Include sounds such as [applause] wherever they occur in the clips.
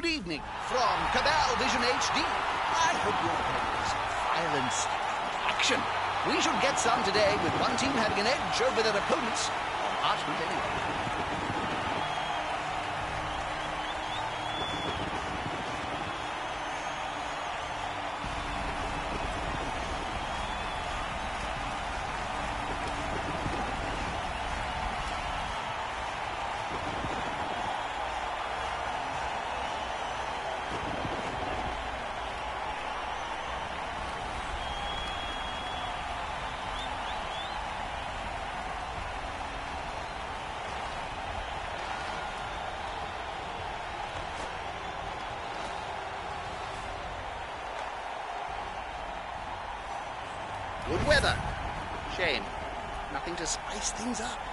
good evening from Cabal Vision HD. I hope you're ready violence action. We should get some today with one team having an edge over their opponents. On parchment anyway. Good weather. Shame. Nothing to spice up.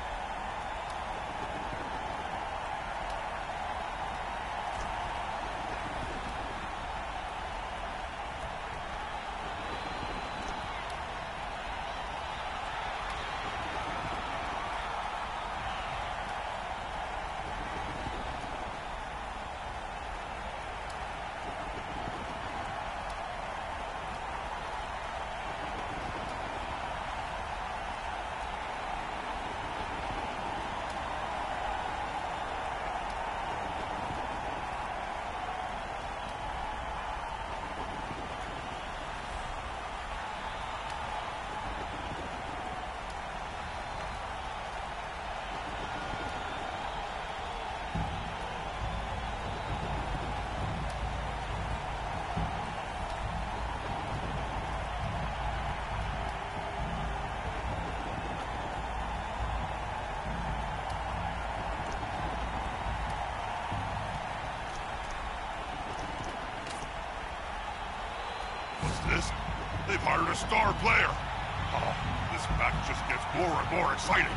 What's this? Hired a star player. Oh, this match just gets more and more exciting.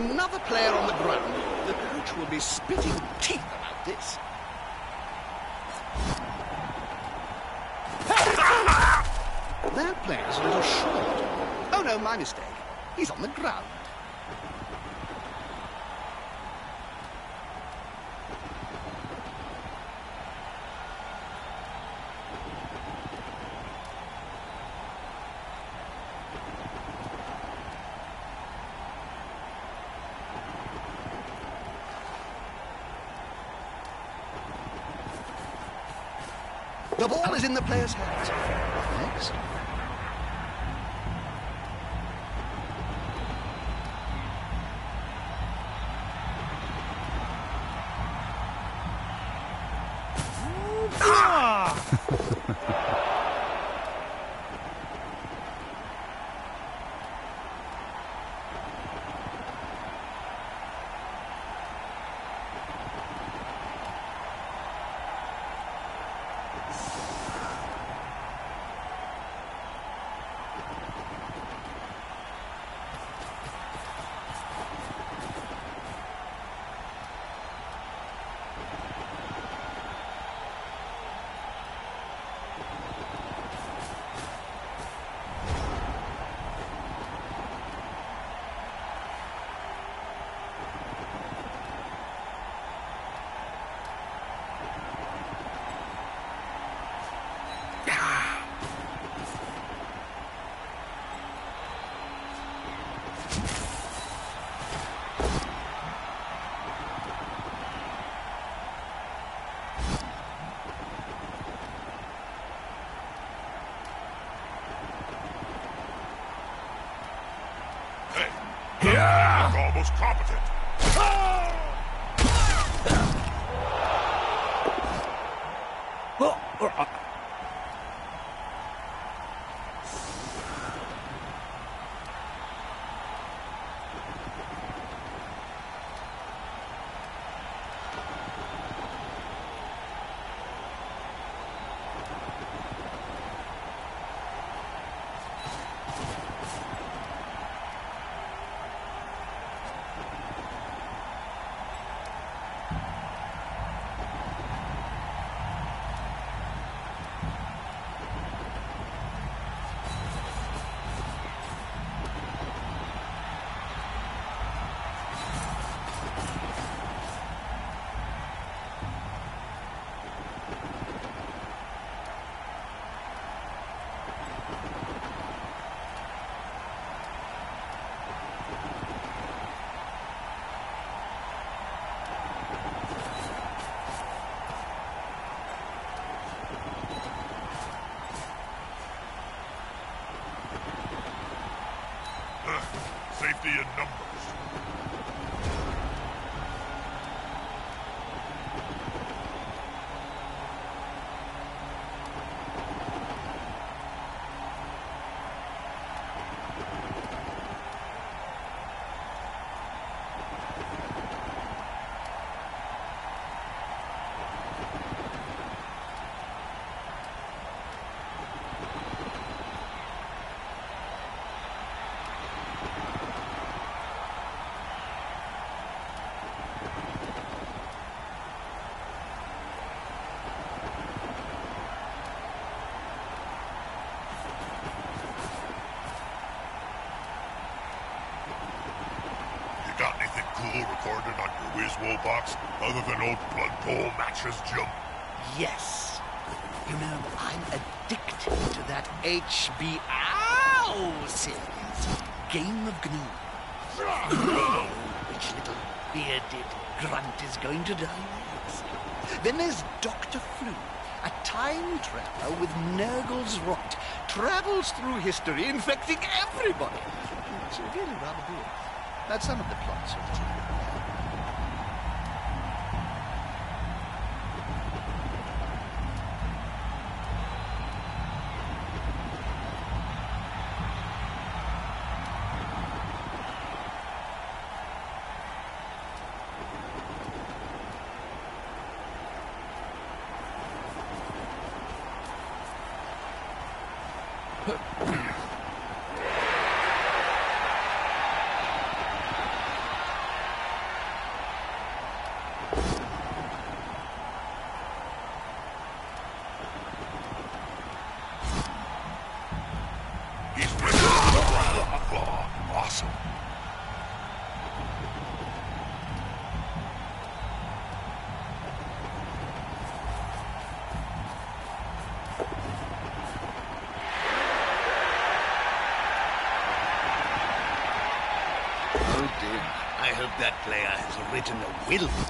Another player on the ground. The coach will be spitting teeth about this. [laughs] That player's a little short. Oh no, my mistake. He's on the ground. The ball is in the player's hands. Next. Hey, yeah. look box other than old Blood Bowl matches, Jim? Yes. You know, I'm addicted to that HBO series, Game of Gnu. Which little bearded grunt is going to die next? Then there's Dr. Flu, a time traveler with Nurgle's rot, travels through history, infecting everybody. It's really rather good. That's some of the plots of the will.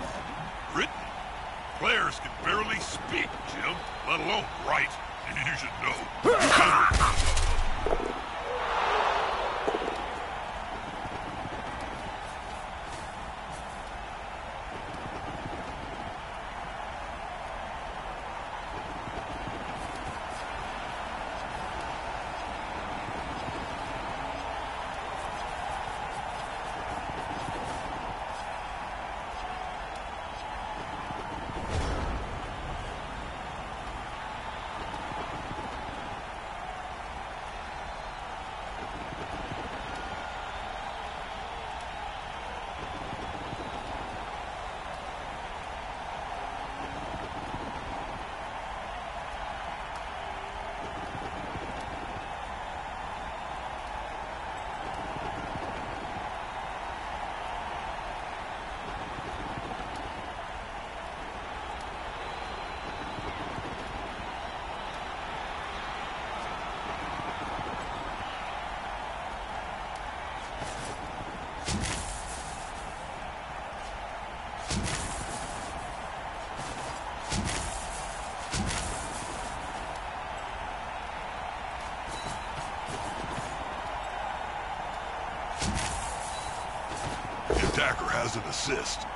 attacker has an assist.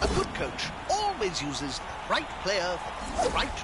A good coach always uses the right player for the right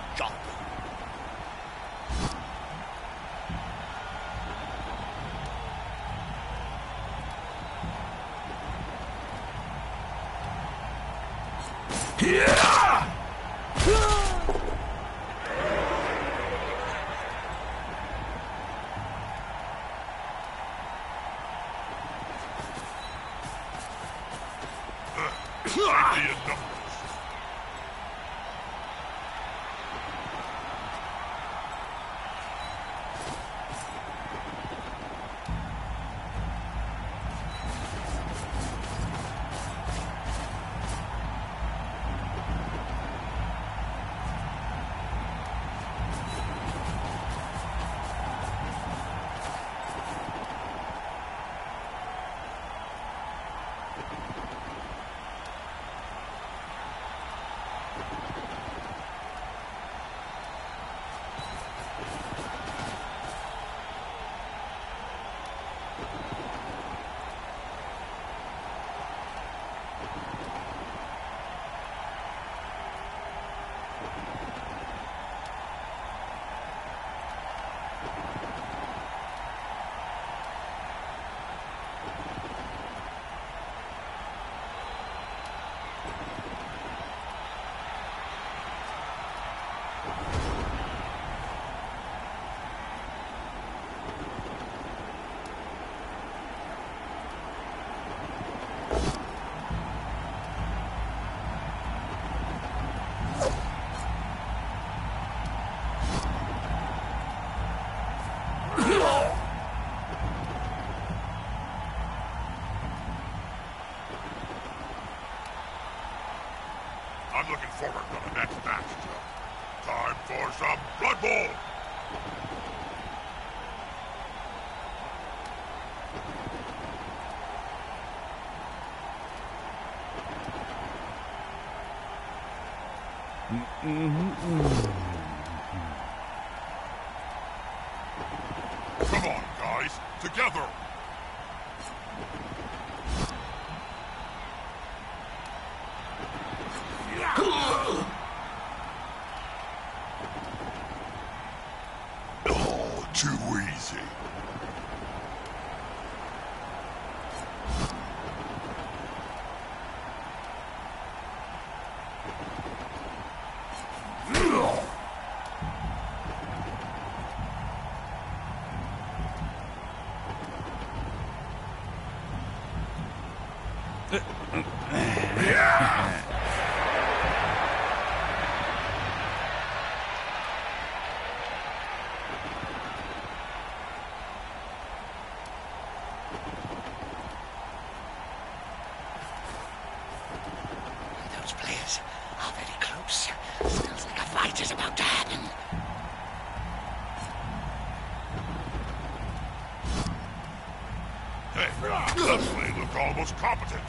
almost competent.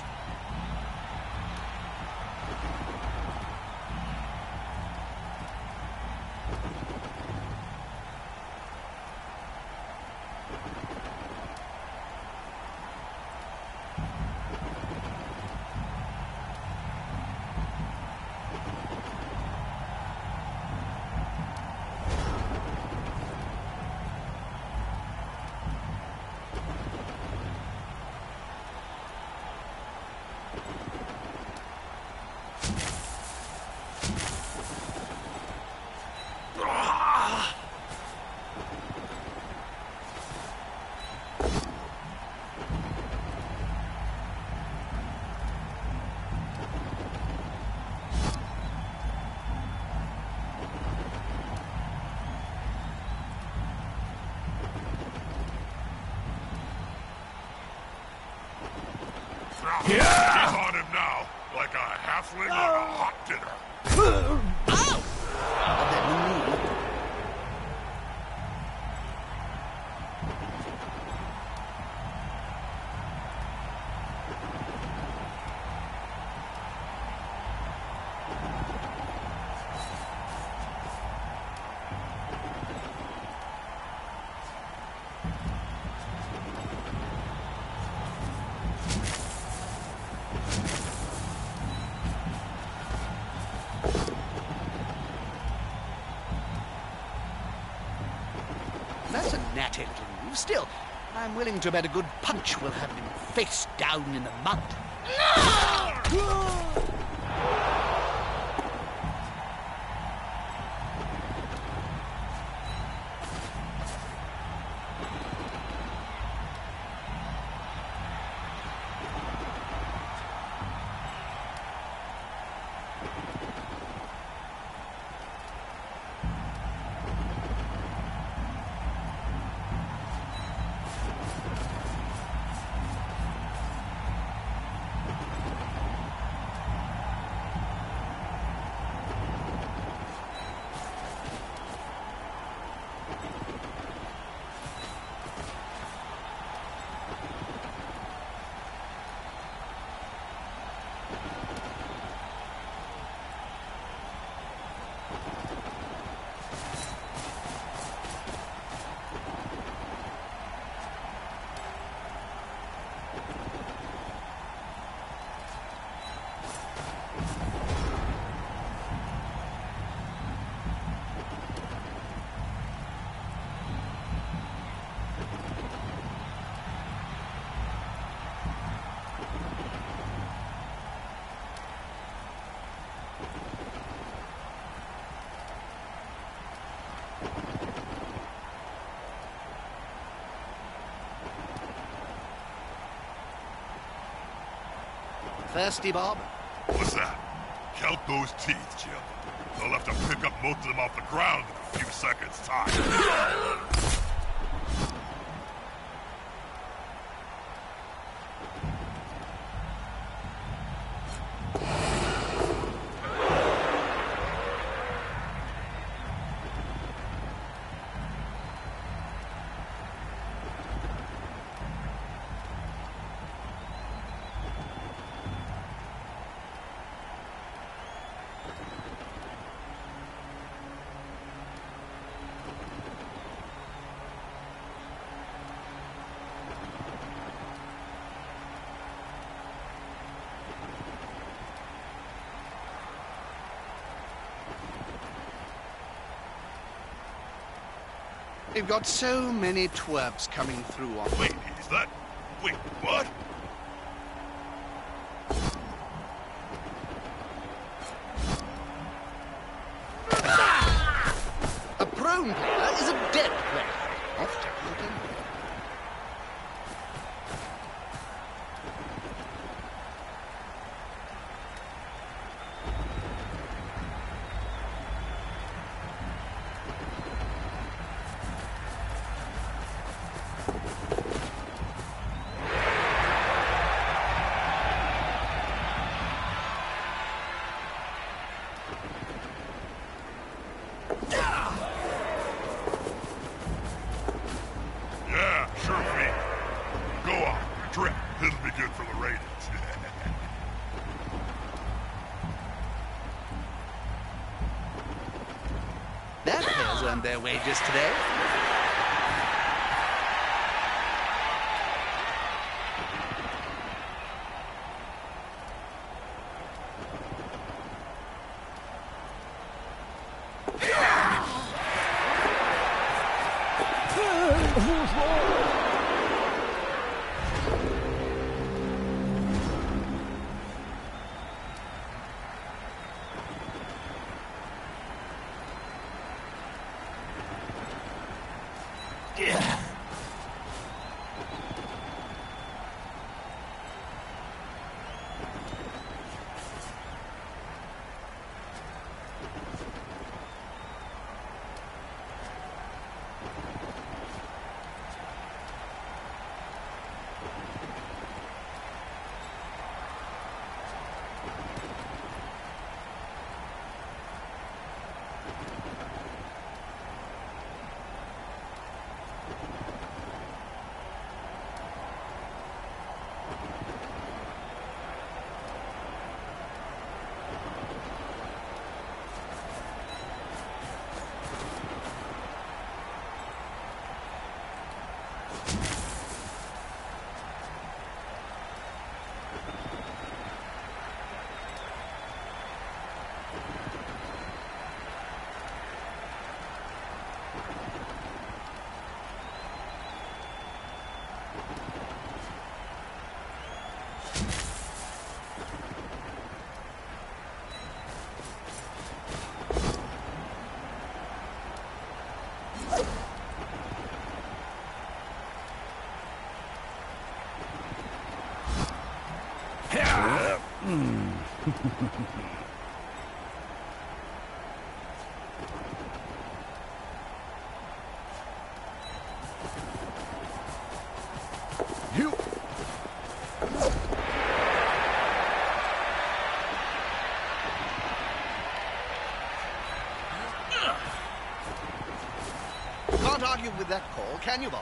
He's on him now, like a halfling on a hot dinner. And then the knee. That's a natty little move. Still, I'm willing to bet a good punch will have him face down in the mud. Thirsty, Bob? What's that? Count those teeth, Jim. They'll have to pick up most of them off the ground in a few seconds' time. [laughs] We've got so many twerps coming through on. Wait, is that... Wait, what? their wages today. You. Can't argue with that call, can you, Bob?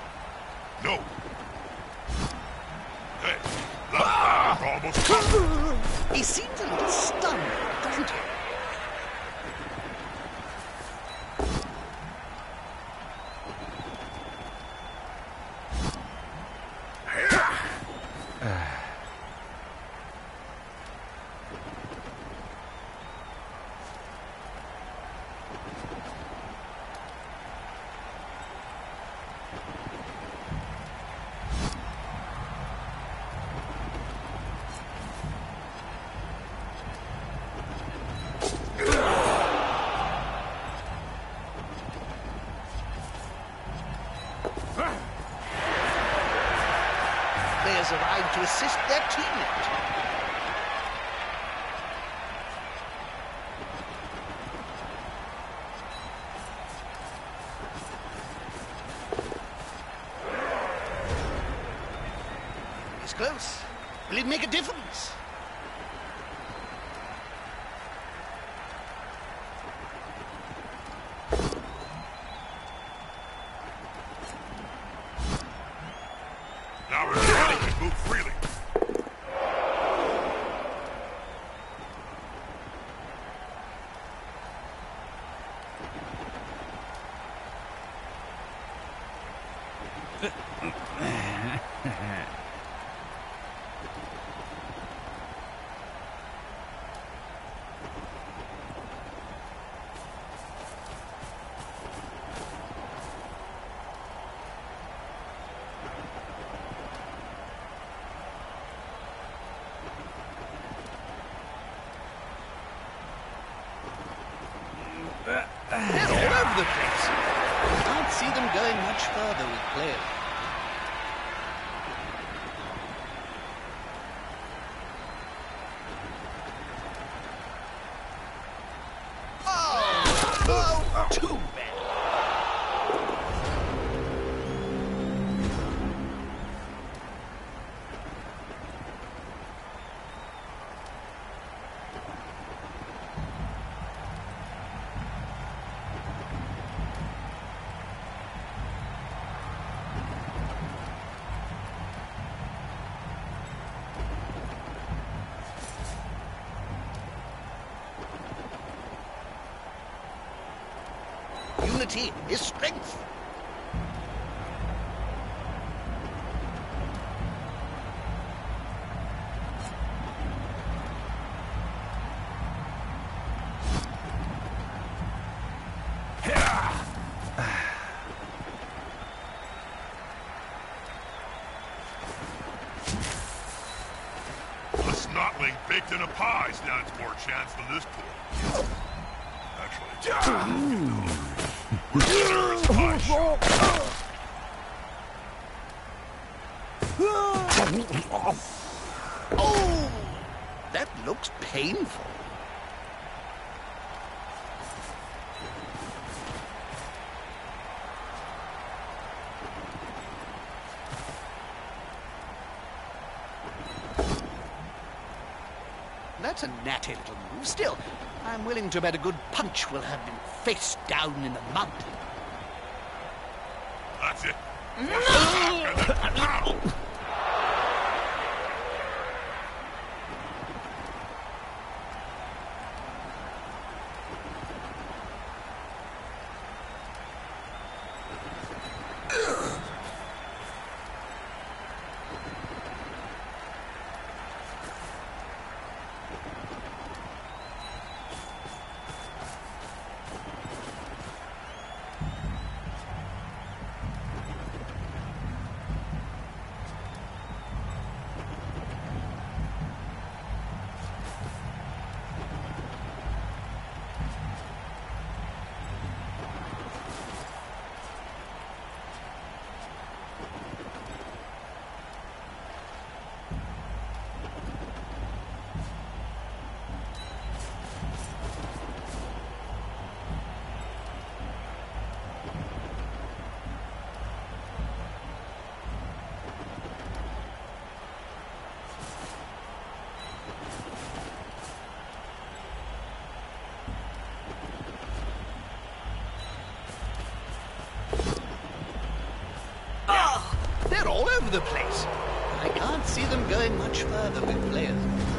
to assist their teammates. Pie stands more chance than this pool. Actually, Oh, that looks painful. That's a natty little move. Still, I'm willing to bet a good punch will have him face down in the mud. That's it. [laughs] Push it back and then pow! They're all over the place. I can't see them going much further with players.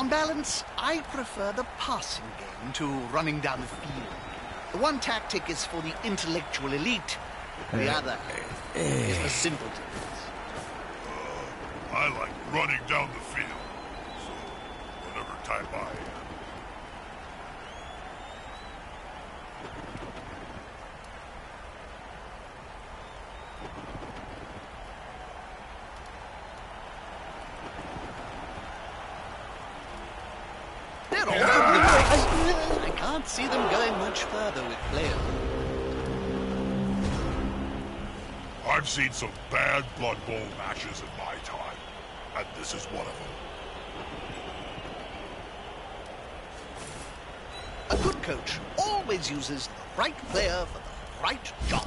On balance, I prefer the passing game to running down the field. The one tactic is for the intellectual elite. The eh, other eh, is for eh. simpletons. I like running down the field. So, whatever type I am. They're all over the place. I can't see them going much further with players. I've seen some bad Blood Bowl matches in my time, and this is one of them. A good coach always uses the right player for the right job.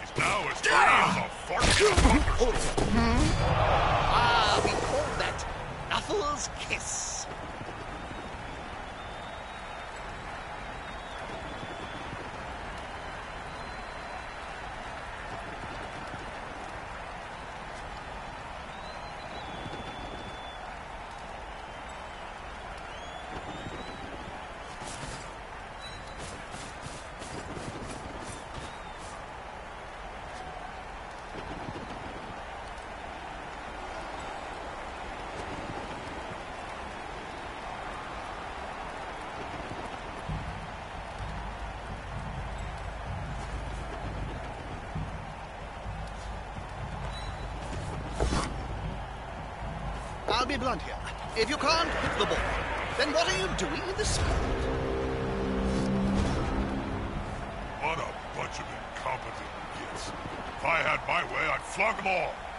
He's now as free as a fart blunt here. If you can't hit the ball, then what are you doing in the sport? What a bunch of incompetent gits. If I had my way, I'd flog them all.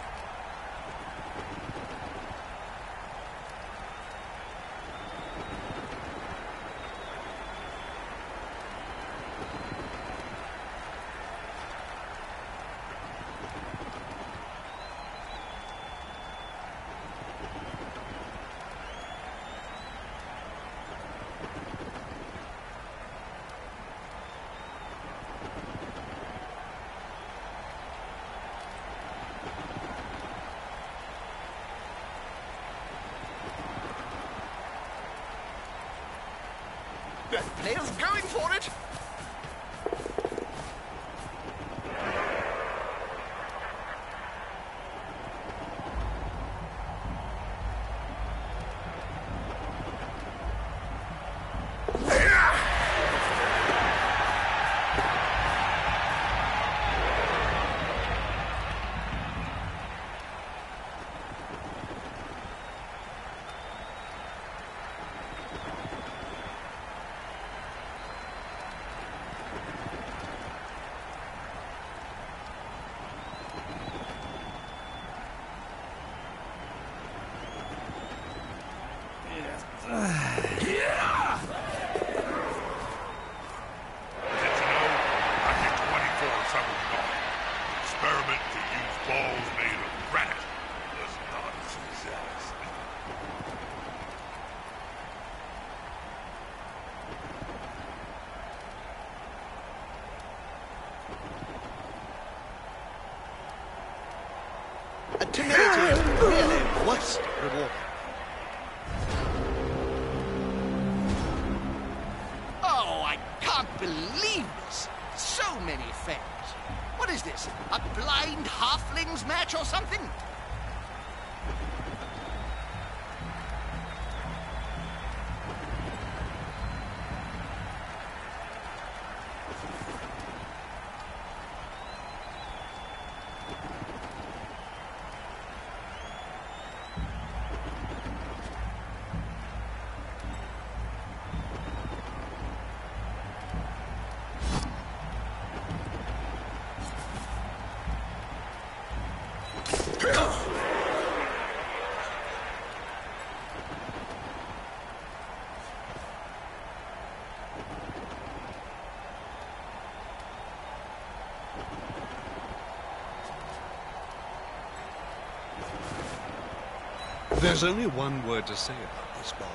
There's only one word to say about this ball.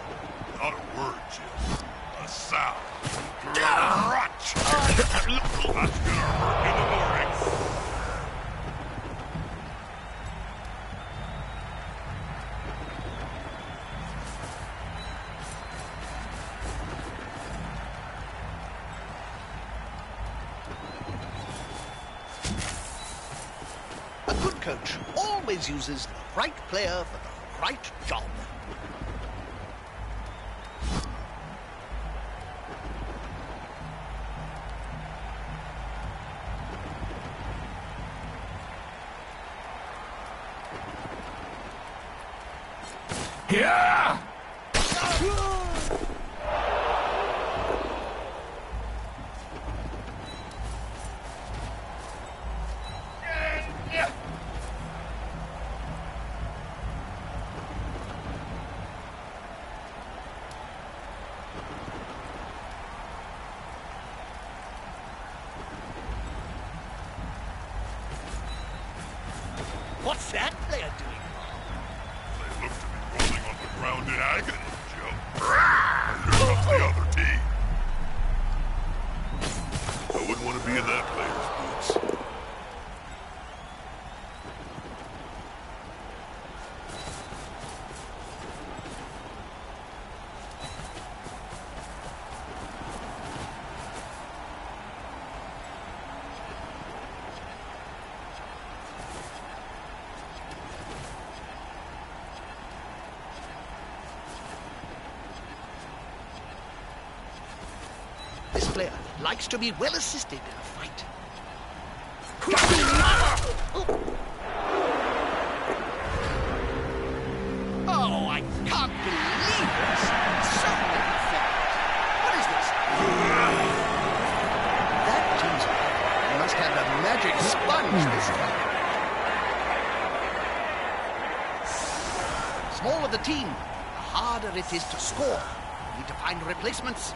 Not a word, Jim. A sound. Crunch! That's gonna hurt in the morning. A good coach always uses the right player for the right job. likes to be well assisted in a fight. Oh, I can't believe this. So perfect. What is this? That geezer must have a magic sponge hmm. this time. Smaller the team, the harder it is to score. We need to find replacements.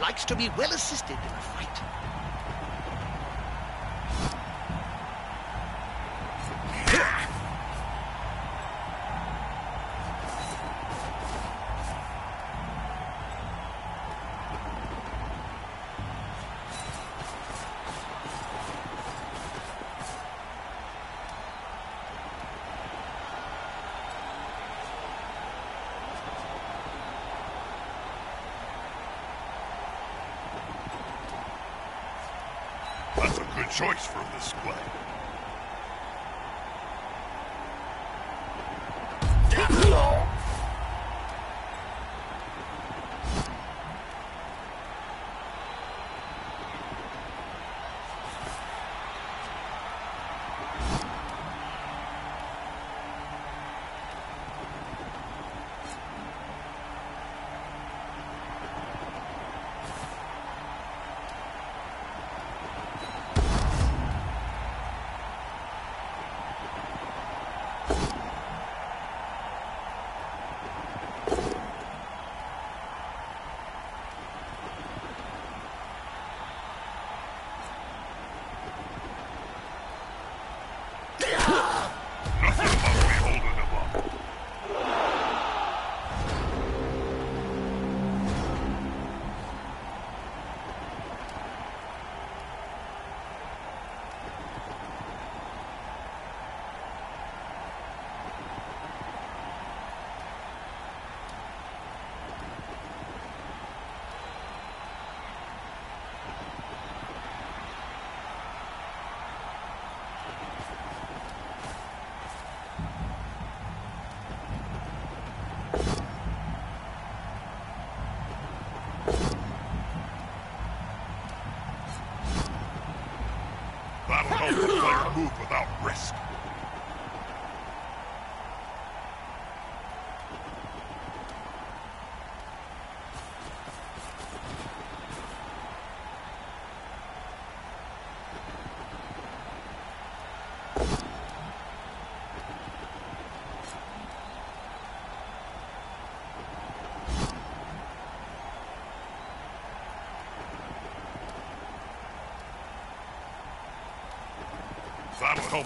Likes to be well assisted in a fight. Good choice for this play.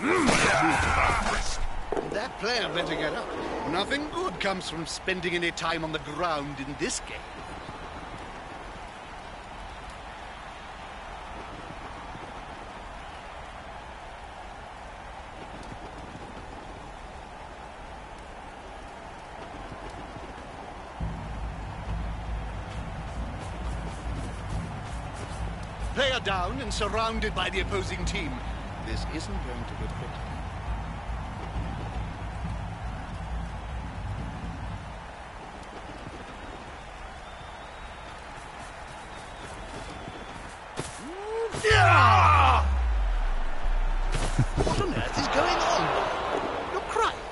Risk. That player better get up. Nothing good comes from spending any time on the ground in this game. Player down and surrounded by the opposing team. This isn't going to look pretty. What on earth is going on? You're crying.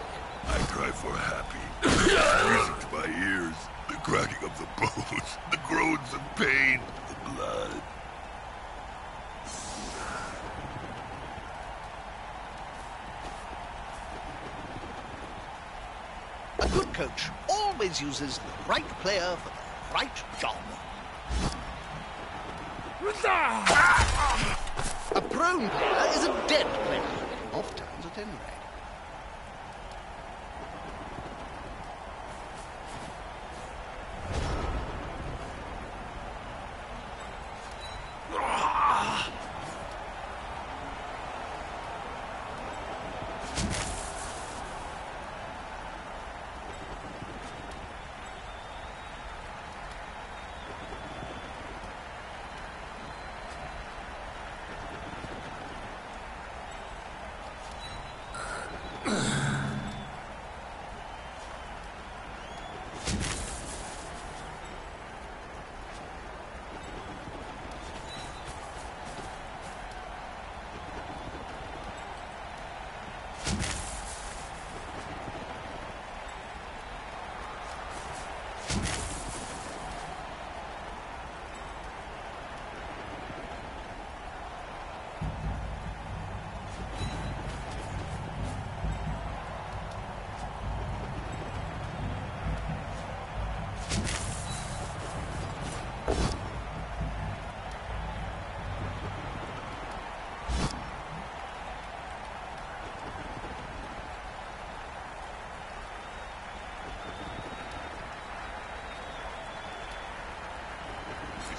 I cry for happy. Music to my ears. The cracking of the bones. The groans of pain. The blood. A good coach uses the right player for the right job. A prone player is a dead player. Oft times at any rate.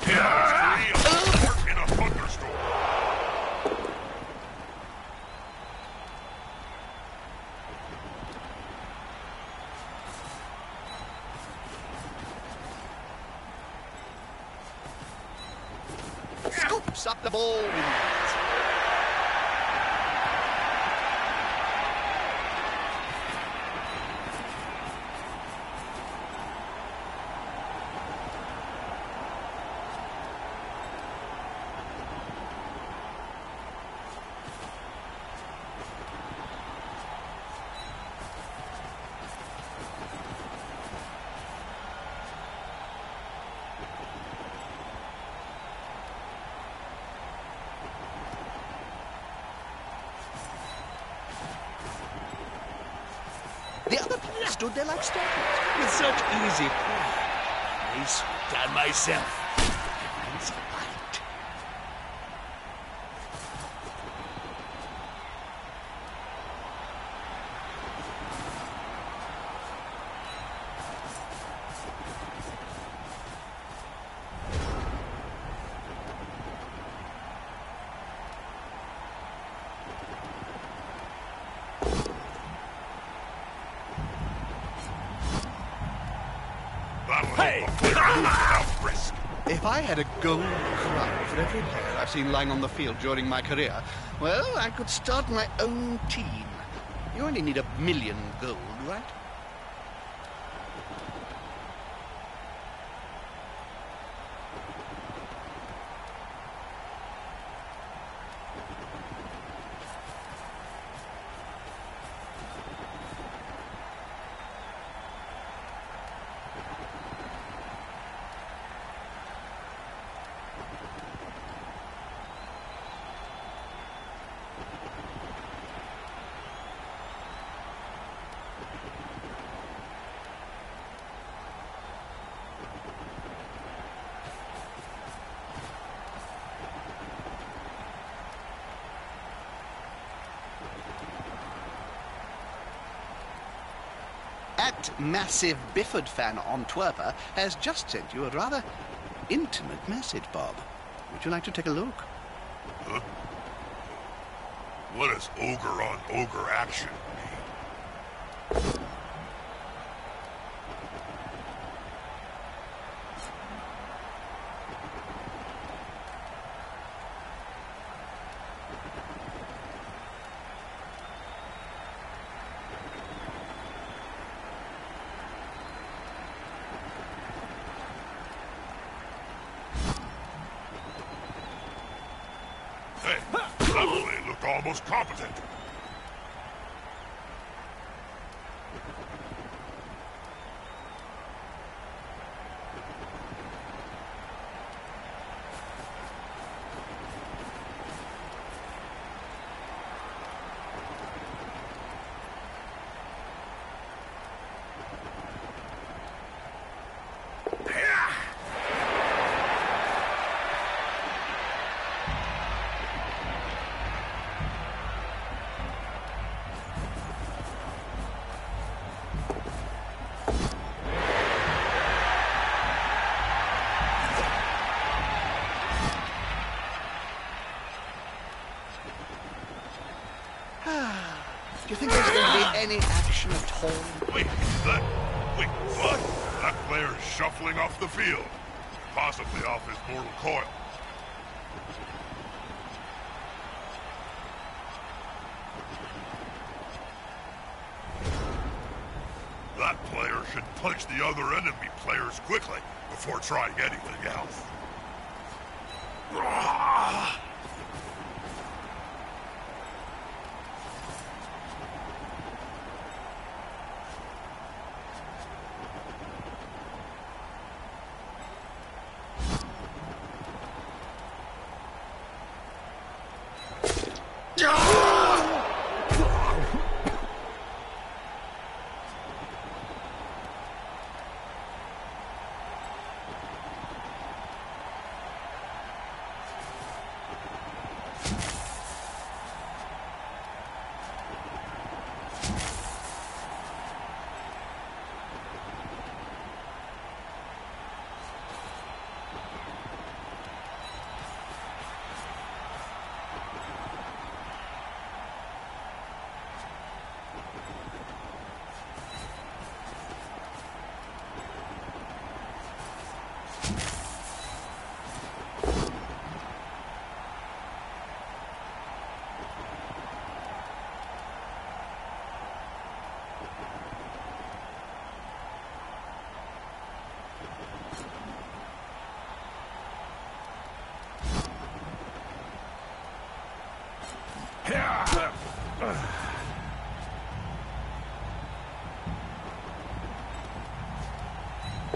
Yeah, it's three apart in a thunderstorm. Scoops up the ball. with ease. The other there like statues. With such easy play. I swooped down myself. It's light. That'll help a player move without risk. If I had a gold crown for every player I've seen lying on the field during my career, well, I could start my own team. You only need a million gold, right? At Massive Bifford fan on Twerper has just sent you a rather intimate message, Bob. Would you like to take a look? What does ogre on ogre action mean? Any action at all? Wait, that... Wait, what? That player's shuffling off the field. Possibly off his mortal coil. That player should punch the other enemy players quickly before trying anything else.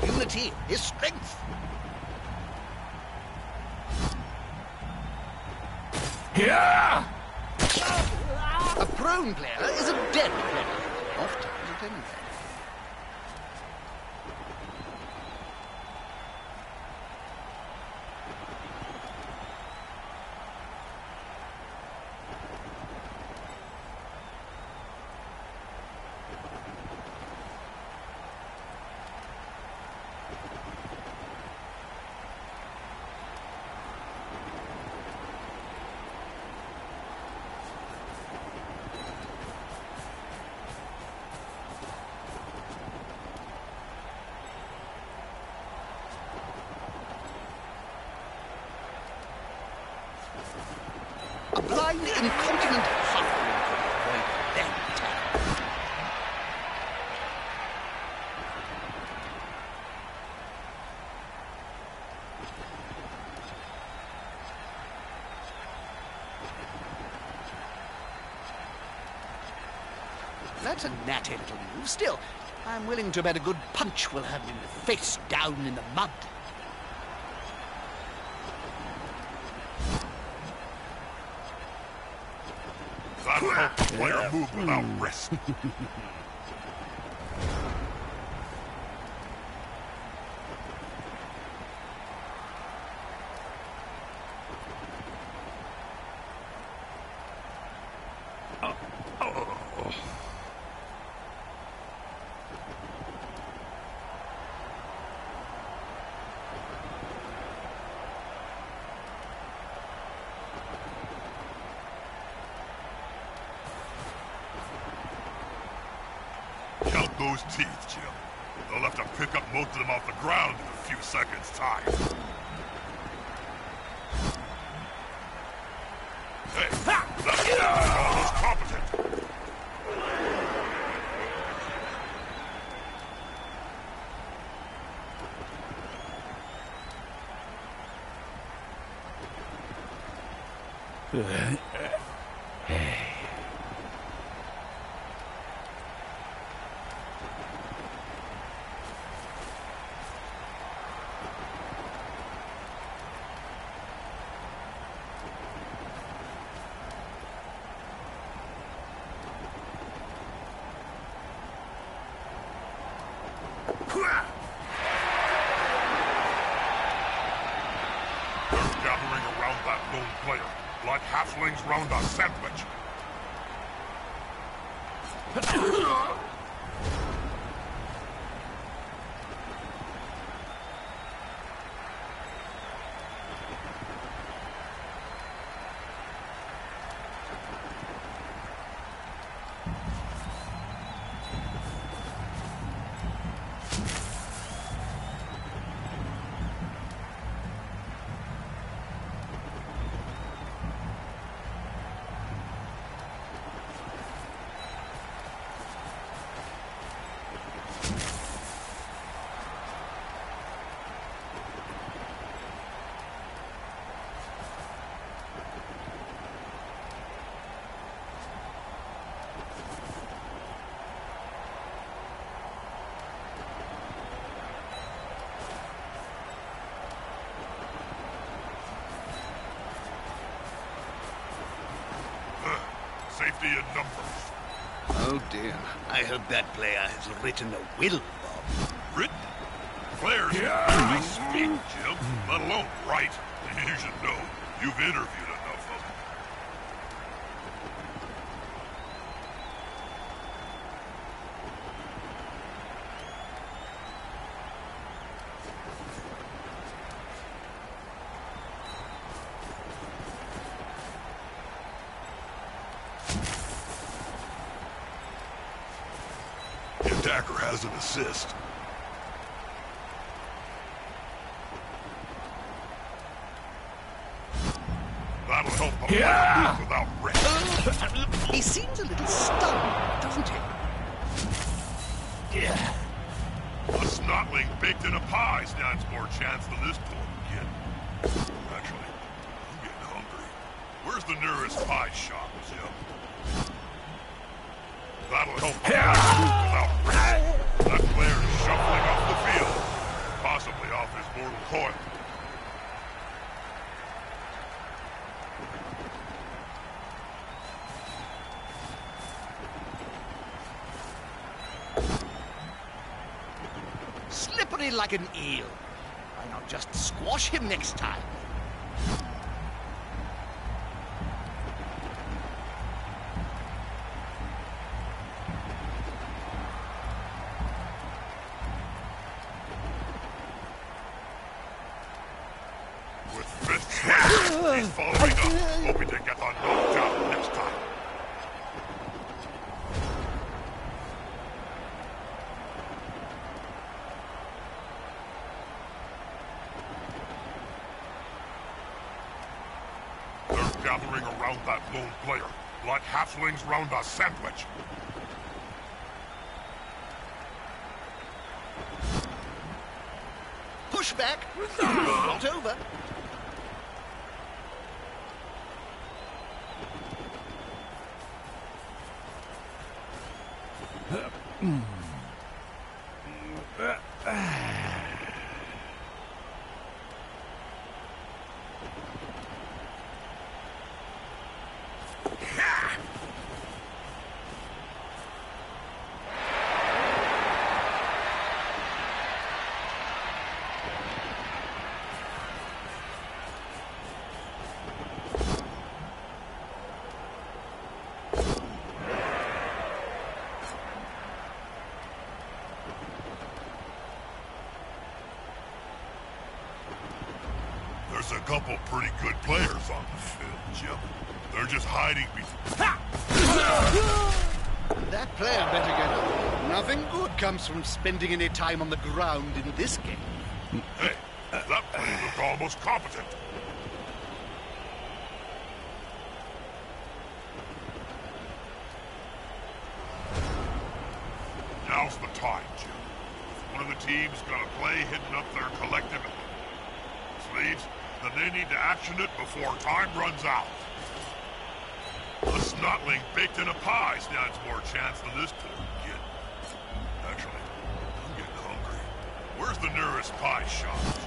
Unity is strength. A prone player is a dead player. Often at any rate. A blind, incontinent halfling could avoid that attack. That's a natty little move. Still, I'm willing to bet a good punch will have him face down in the mud. The player move without risk. [laughs] Count those teeth, Jim. They'll have to pick up most of them off the ground in a few seconds' time. Hey, that's almost competent. They're gathering around that lone player, like halflings round a sandwich. Safety in numbers. Oh dear. I hope that player has written a will, Bob. Written? Players barely speak, Jim, let alone write. [laughs] You should know. You've interviewed enough of them. The attacker has an assist. That'll help them yeah. without rest. He seems a little stunned, doesn't he? Yeah. A snotling baked in a pie stands more chance than this poor kid. Actually, I'm getting hungry. Where's the nearest pie shop, Jim? That'll help them like an eel. Why not just squash him next time? With fists raised, he's following up, hoping to get the knockdown next time. They're gathering around that lone player, like halflings round a sandwich. Push back. Not over. There's a couple pretty good players on the field, Jim. They're just hiding behind. That player better get up. Nothing good comes from spending any time on the ground in this game. Hey, that player looked almost competent. Now's the time, Jim. If one of the team's got a play hidden up their collective sleeves, then they need to action it before time runs out. A snotling baked in a pie stands more chance than this poor kid. Actually, I'm getting hungry. Where's the nearest pie shop,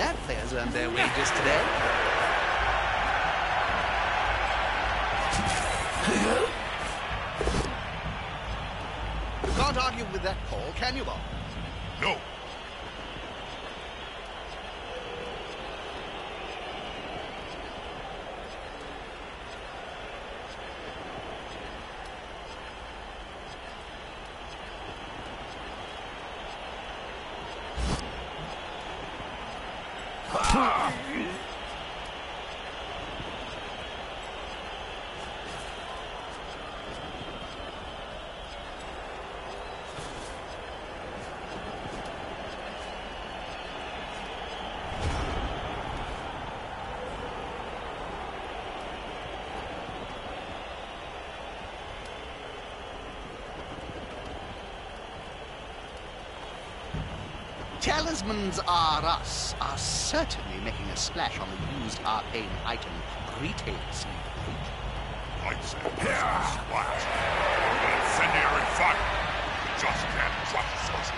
That players earned their uh, wages today. You [laughs] can't argue with that call, can you, Bob? No. Talismans R Us are certainly making a splash on the used arcane item retail scene. Say this is splash. Incendiary fire. You just can't trust such.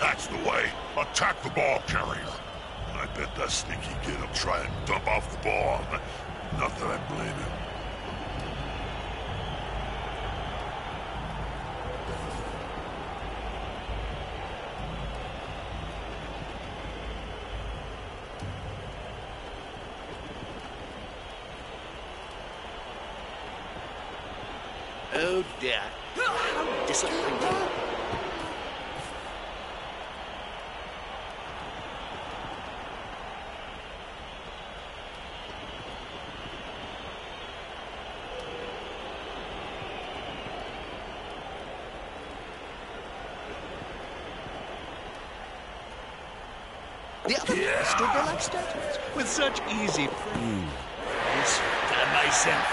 That's the way. Attack the ball carrier. I bet that sneaky kid will try and dump off the ball. Not that I blame him. such easy. Myself.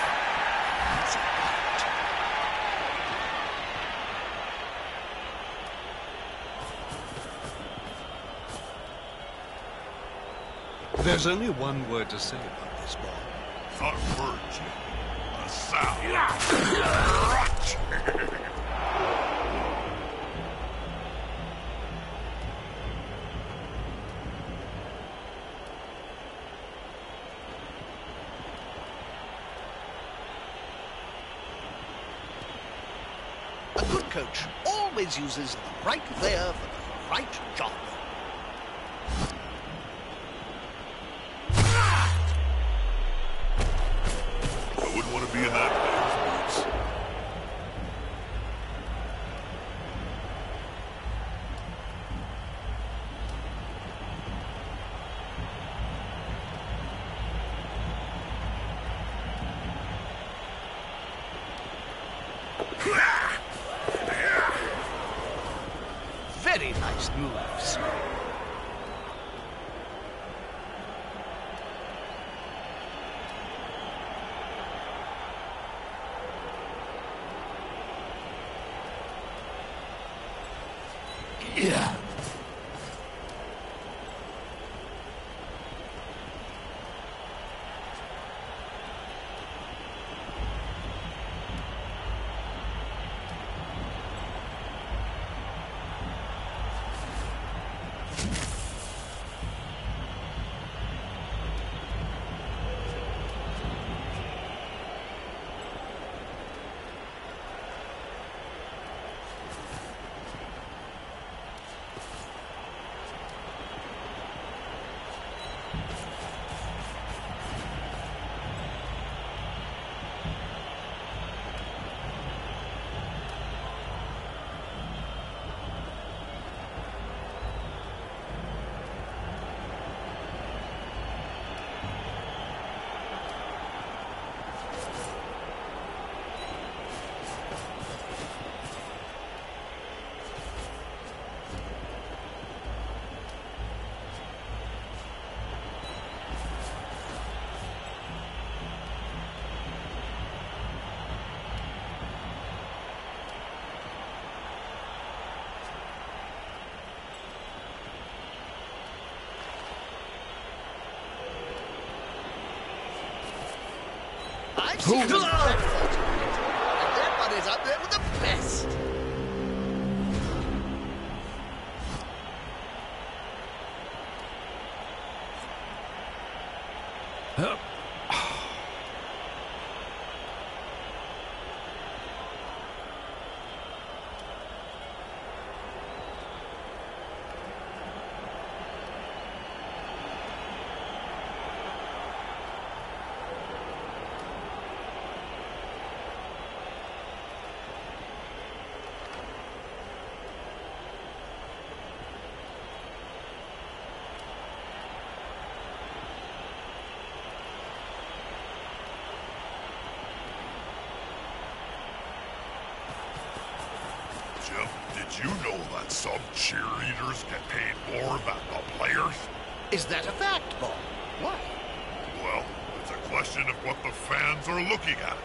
There's only one word to say about this ball. Not a virgin. A sound. [laughs] coach always uses the right player for the right job. Até Apesar dele, owners get paid more than the players? Is that a fact, Bob? What? Well, it's a question of what the fans are looking at.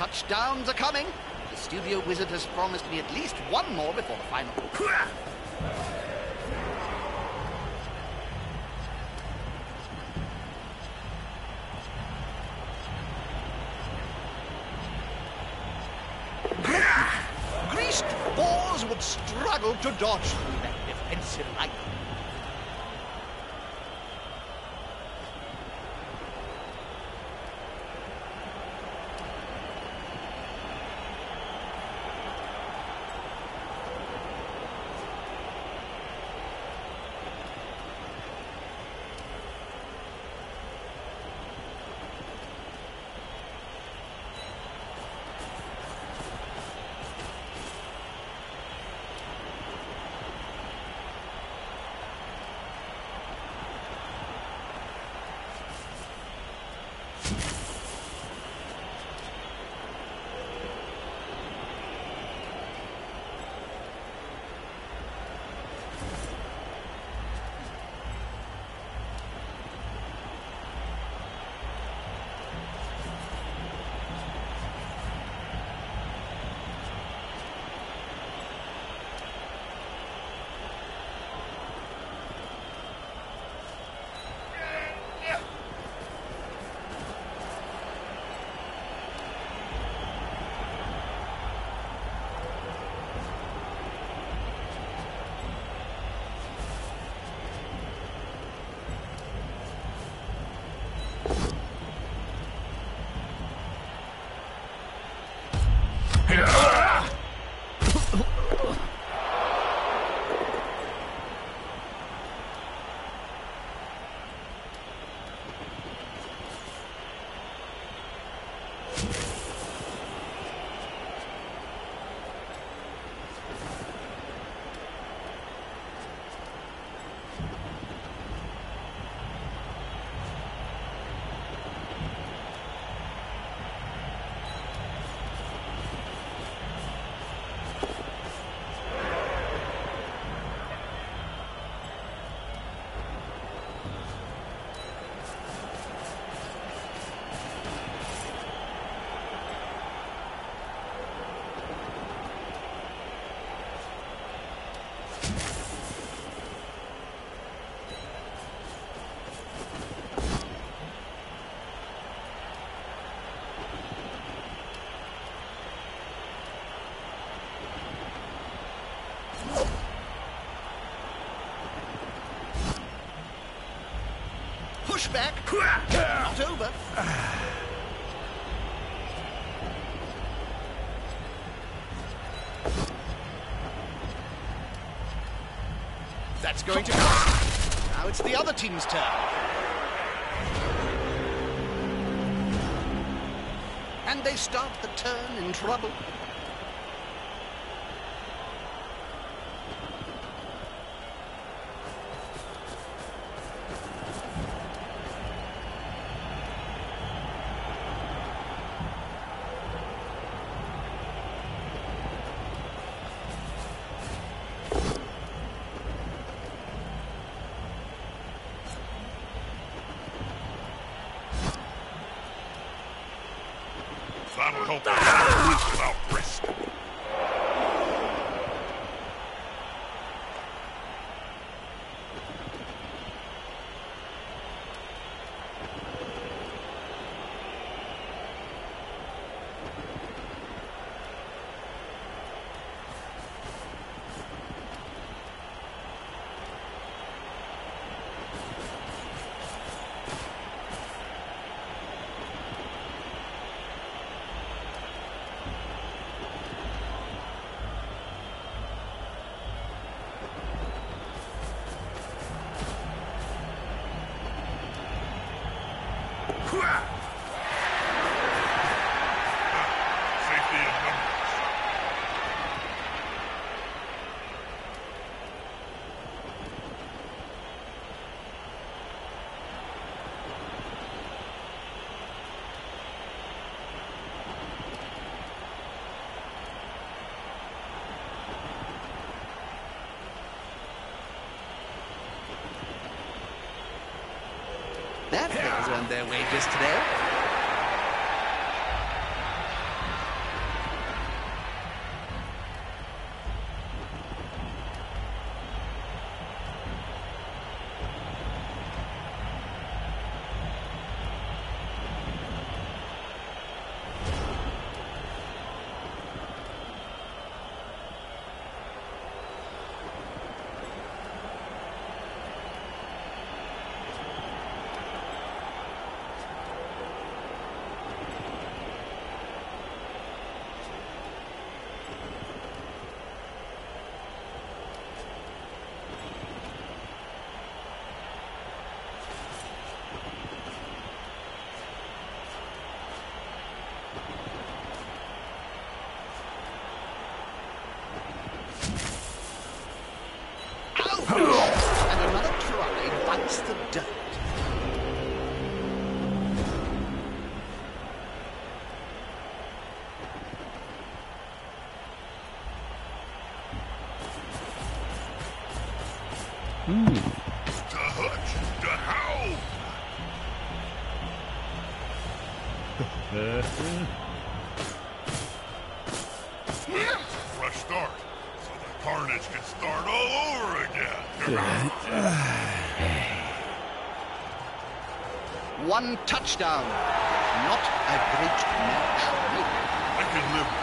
Touchdowns are coming. The studio wizard has promised me at least one more before the final. Greased balls would struggle to dodge Pushback. Not over. That's going to... Now it's the other team's turn. And they start the turn in trouble. That'll That has earned their wages today. One touchdown. Not a great match. No. I can live